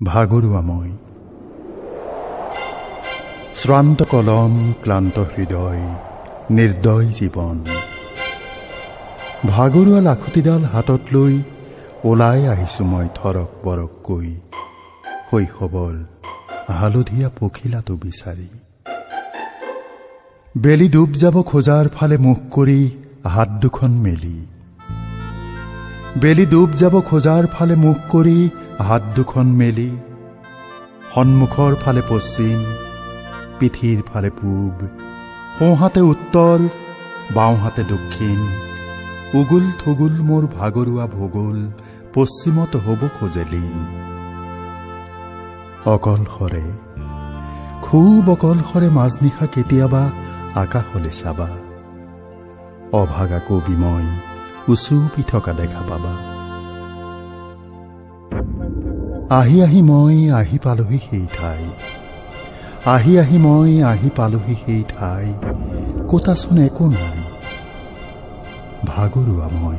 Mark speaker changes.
Speaker 1: ভাগৰুৱা মই শ্ৰান্ত কলম ক্লান্ত হৃদয় নিৰ্দয় জীৱন। ভাগৰুৱা লাখুটিডাল হাতত লৈ ওলাই আহিছো মই থৰক বৰককৈ। শৈশৱৰ হালধীয়া পখিলাটো বিচাৰি। বেলি ডুব যাব খোজাৰ ফালে মুখ কৰি হাত দুখন মেলি। বেলি ডুব যাব খোজাৰ ফালে মুখ কৰি হাত দুখন মেলি। সন্মুখৰ ফালে পশ্চিম, পিঠিৰ ফালে পূব। সোঁহাতে উত্তৰ বাওঁহাতে দক্ষিণ। উগুল থুগুল মোৰ ভাগৰুৱা ভূগোল, পশ্চিমত হ'ব খোজে লীন। অকলশৰে খুব অকলশৰে মাজনিশা কেতিয়াবা আকাশলে চাবা। অভাগা কবি মই উচুপি থকা দেখা পাবা। আহি আহি মই আহি পালোহি সেই ঠাই। আহি আহি মই আহি পালোহি সেই ঠাই। কতাচোন একো নাই। ভাগৰুৱা মই।